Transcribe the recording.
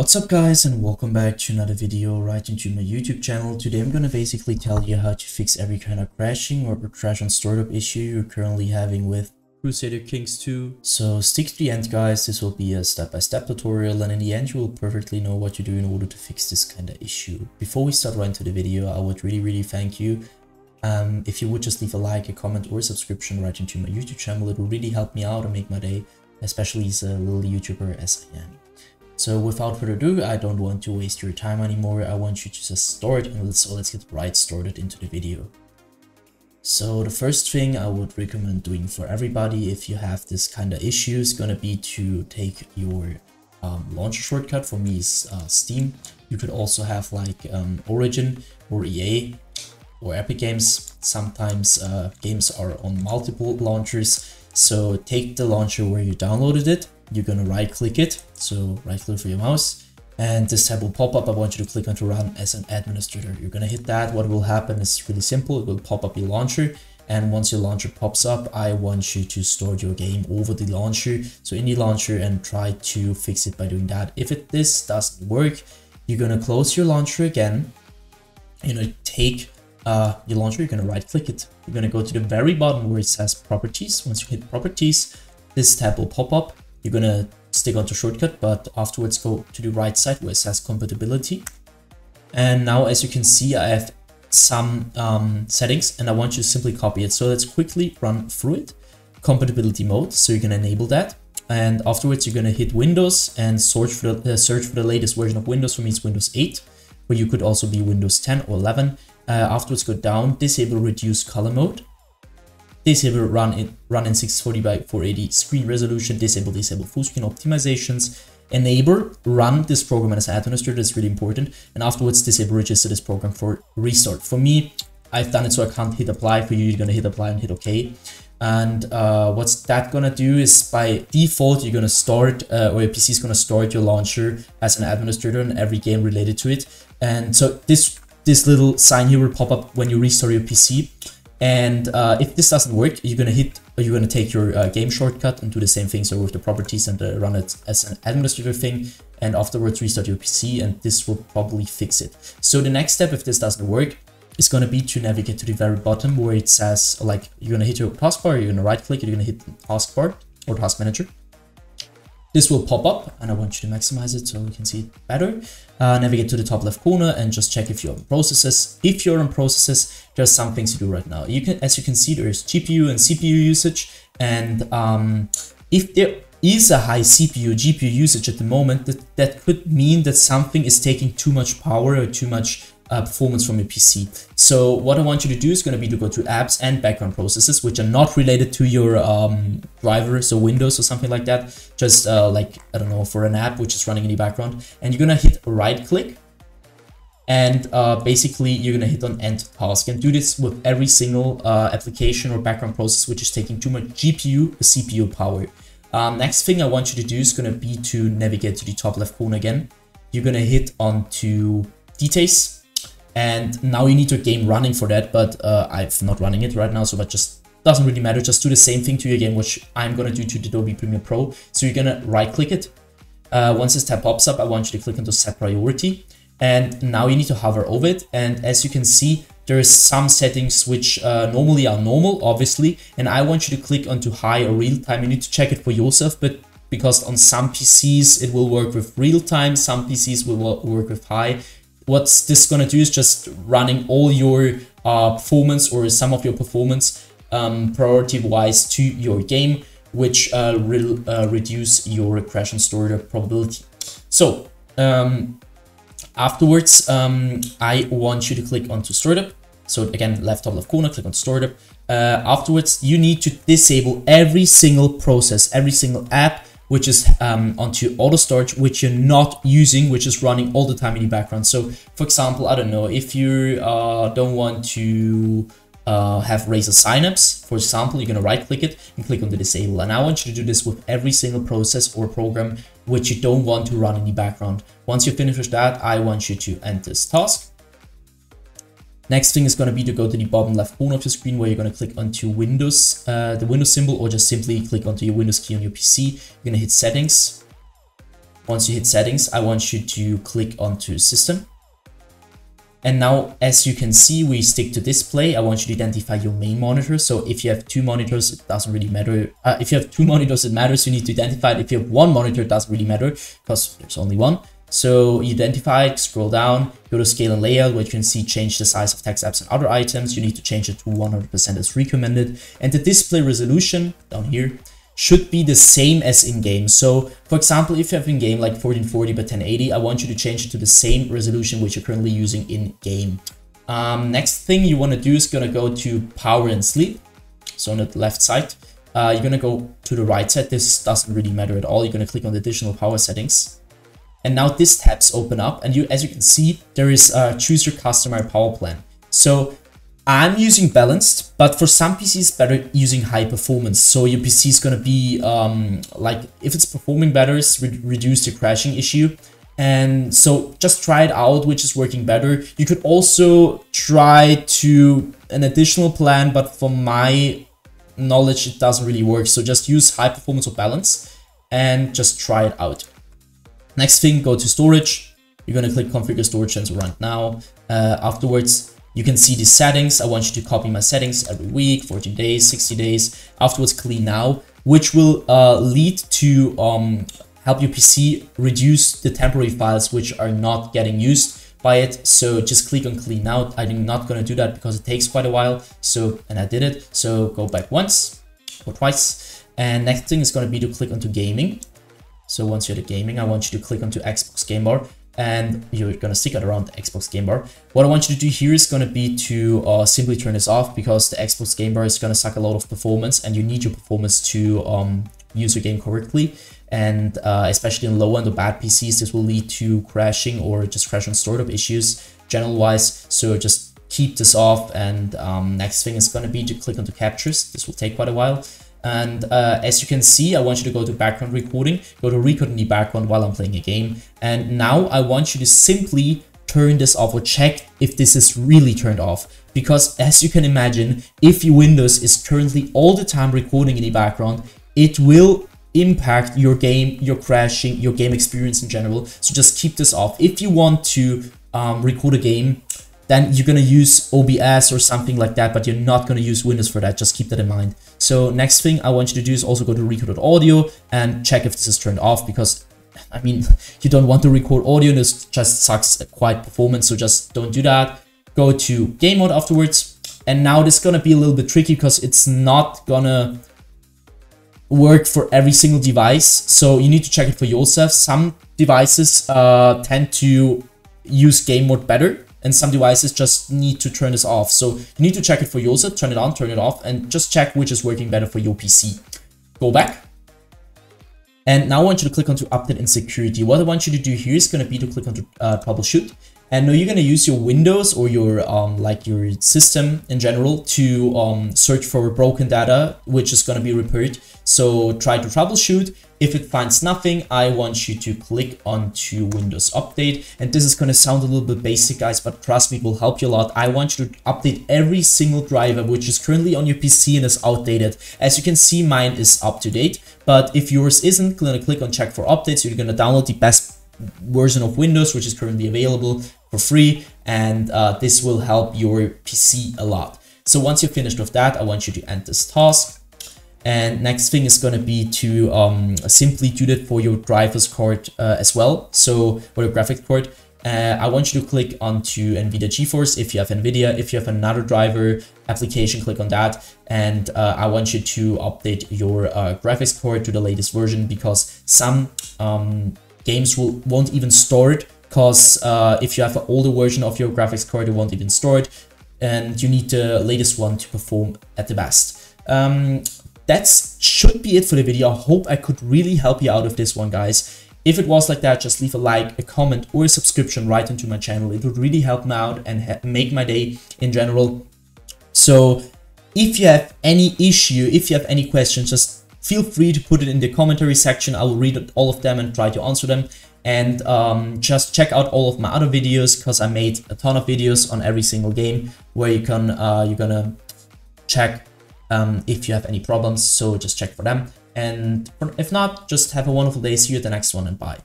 What's up guys and welcome back to another video right into my YouTube channel. Today I'm gonna basically tell you how to fix every kind of crashing or crash on startup issue you're currently having with Crusader Kings 2. So stick to the end guys, this will be a step-by-step -step tutorial and in the end you will perfectly know what to do in order to fix this kind of issue. Before we start right into the video, I would really really thank you um, if you would just leave a like, a comment or a subscription right into my YouTube channel. It will really help me out and make my day, especially as a little YouTuber as I am. So without further ado, I don't want to waste your time anymore. I want you to just start and let's, so let's get right started into the video. So the first thing I would recommend doing for everybody if you have this kind of issue is gonna be to take your um, launcher shortcut. For me is uh, Steam. You could also have like um, Origin or EA or Epic Games. Sometimes uh, games are on multiple launchers. So take the launcher where you downloaded it you're gonna right click it. So right click for your mouse and this tab will pop up. I want you to click on to run as an administrator. You're gonna hit that. What will happen is really simple. It will pop up your launcher. And once your launcher pops up, I want you to store your game over the launcher. So in the launcher and try to fix it by doing that. If it this doesn't work, you're gonna close your launcher again. You know, take uh, your launcher, you're gonna right click it. You're gonna go to the very bottom where it says properties. Once you hit properties, this tab will pop up you're gonna stick onto shortcut, but afterwards go to the right side where it says compatibility. And now as you can see, I have some um, settings and I want you to simply copy it. So let's quickly run through it. Compatibility mode, so you're gonna enable that. And afterwards you're gonna hit Windows and search for the, uh, search for the latest version of Windows, for me it's Windows 8, but you could also be Windows 10 or 11. Uh, afterwards go down, disable reduce color mode disable run in run in 640 by 480 screen resolution, disable disable full screen optimizations, enable run this program as administrator, that's really important, and afterwards disable register this program for restart. For me, I've done it so I can't hit apply. For you, you're gonna hit apply and hit OK. And uh, what's that gonna do is by default, you're gonna start, uh, or your PC is gonna start your launcher as an administrator in every game related to it. And so this this little sign here will pop up when you restart your PC. And uh, if this doesn't work, you're gonna hit, you're gonna take your uh, game shortcut and do the same thing. So with the properties and uh, run it as an administrator thing, and afterwards restart your PC, and this will probably fix it. So the next step, if this doesn't work, is gonna be to navigate to the very bottom where it says, like, you're gonna hit your taskbar, you're gonna right click, you're gonna hit taskbar or task manager. This will pop up and I want you to maximize it so we can see it better. Uh, navigate to the top left corner and just check if you're on processes. If you're on processes, there's some things to do right now. You can, as you can see, there's GPU and CPU usage. And um, if there is a high CPU, GPU usage at the moment, that, that could mean that something is taking too much power or too much uh, performance from your PC. So what I want you to do is going to be to go to apps and background processes, which are not related to your um, driver, so Windows or something like that. Just uh, like, I don't know, for an app which is running in the background. And you're going to hit right click. And uh, basically, you're going to hit on end task and do this with every single uh, application or background process which is taking too much GPU or CPU power. Um, next thing I want you to do is going to be to navigate to the top left corner again. You're going to hit onto details and now you need your game running for that, but uh, I'm not running it right now, so that just doesn't really matter. Just do the same thing to your game, which I'm gonna do to the Adobe Premiere Pro. So you're gonna right click it. Uh, once this tab pops up, I want you to click into set priority. And now you need to hover over it. And as you can see, there's some settings which uh, normally are normal, obviously. And I want you to click onto high or real time. You need to check it for yourself, but because on some PCs it will work with real time, some PCs will work with high what's this to do is just running all your uh, performance or some of your performance um, priority wise to your game, which uh, will uh, reduce your crash and startup probability. So um, afterwards, um, I want you to click onto startup. So again, left top left corner, click on startup. Uh, afterwards, you need to disable every single process, every single app, which is um, onto auto storage, which you're not using, which is running all the time in the background. So for example, I don't know, if you uh, don't want to uh, have Razer Synapse, for example, you're gonna right click it and click on the disable. And I want you to do this with every single process or program which you don't want to run in the background. Once you finish with that, I want you to end this task Next thing is going to be to go to the bottom left corner of your screen where you're going to click onto Windows, uh, the Windows symbol, or just simply click onto your Windows key on your PC. You're going to hit Settings. once you hit settings, I want you to click onto system. And now, as you can see, we stick to display. I want you to identify your main monitor. So if you have two monitors, it doesn't really matter. Uh, if you have two monitors, it matters. You need to identify it. If you have one monitor, it doesn't really matter because there's only one. So you identify scroll down, go to scale and layout where you can see change the size of text apps and other items. You need to change it to 100% as recommended. And the display resolution down here should be the same as in-game. So for example, if you have in-game like 1440 by 1080, I want you to change it to the same resolution which you're currently using in-game. Um, next thing you want to do is going to go to power and sleep. So on the left side, uh, you're going to go to the right side. This doesn't really matter at all. You're going to click on the additional power settings. And now this tabs open up and you, as you can see, there is a choose your customer power plan. So I'm using balanced, but for some PCs better using high performance. So your PC is gonna be um, like if it's performing better, it's re reduce the crashing issue. And so just try it out, which is working better. You could also try to an additional plan, but from my knowledge, it doesn't really work. So just use high performance or balance and just try it out. Next thing, go to storage. You're gonna click configure storage sensor right now. Uh, afterwards, you can see the settings. I want you to copy my settings every week, 14 days, 60 days. Afterwards, clean now, which will uh, lead to um, help your PC reduce the temporary files which are not getting used by it. So just click on clean now. I'm not going to do that because it takes quite a while. So, and I did it. So go back once or twice. And next thing is going to be to click onto gaming. So once you're at gaming, I want you to click onto Xbox Game Bar and you're gonna stick it around the Xbox Game Bar. What I want you to do here is gonna be to uh, simply turn this off because the Xbox Game Bar is gonna suck a lot of performance and you need your performance to um, use your game correctly. And uh, especially in low end or bad PCs, this will lead to crashing or just crash on startup issues general wise. So just keep this off. And um, next thing is gonna be to click onto captures. This will take quite a while. And uh, as you can see, I want you to go to background recording, go to record in the background while I'm playing a game. And now I want you to simply turn this off or check if this is really turned off. Because as you can imagine, if your Windows is currently all the time recording in the background, it will impact your game, your crashing, your game experience in general. So just keep this off. If you want to um, record a game then you're going to use OBS or something like that, but you're not going to use Windows for that. Just keep that in mind. So next thing I want you to do is also go to record.audio and check if this is turned off because I mean, you don't want to record audio, and this just sucks at quite performance, so just don't do that. Go to game mode afterwards. And now this is gonna be a little bit tricky because it's not gonna work for every single device. So you need to check it for yourself. Some devices uh, tend to use game mode better and some devices just need to turn this off. So you need to check it for your yourself, turn it on, turn it off, and just check which is working better for your PC. Go back. And now I want you to click onto update and security. What I want you to do here is going to be to click onto uh, troubleshoot. And now you're going to use your Windows or your um, like your system in general to um, search for broken data, which is going to be repaired. So try to troubleshoot. If it finds nothing, I want you to click onto Windows Update. And this is going to sound a little bit basic, guys, but trust me, it will help you a lot. I want you to update every single driver which is currently on your PC and is outdated. As you can see, mine is up to date. But if yours isn't, going to click on check for updates. You're going to download the best version of Windows, which is currently available for free. And uh, this will help your PC a lot. So once you're finished with that, I want you to end this task. And next thing is going to be to um, simply do that for your driver's card uh, as well. So for your graphics card, uh, I want you to click onto NVIDIA GeForce if you have NVIDIA. If you have another driver application, click on that. And uh, I want you to update your uh, graphics card to the latest version because some um, games will, won't even store it because uh, if you have an older version of your graphics card, it won't even store it. And you need the latest one to perform at the best. Um, that should be it for the video. I hope I could really help you out with this one, guys. If it was like that, just leave a like, a comment, or a subscription right into my channel. It would really help me out and make my day in general. So if you have any issue, if you have any questions, just feel free to put it in the commentary section. I will read all of them and try to answer them. And um, just check out all of my other videos because I made a ton of videos on every single game where you can uh, you're gonna check um, if you have any problems. So just check for them. And if not, just have a wonderful day. See you at the next one and bye.